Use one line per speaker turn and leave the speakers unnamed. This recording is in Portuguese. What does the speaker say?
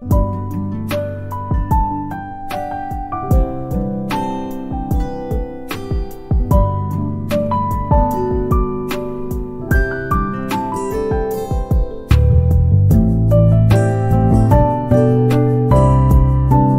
Música